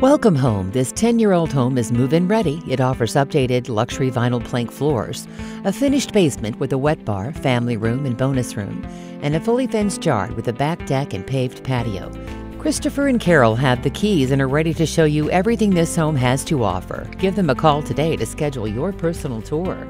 Welcome home. This 10 year old home is move in ready. It offers updated luxury vinyl plank floors, a finished basement with a wet bar, family room, and bonus room, and a fully fenced yard with a back deck and paved patio. Christopher and Carol have the keys and are ready to show you everything this home has to offer. Give them a call today to schedule your personal tour.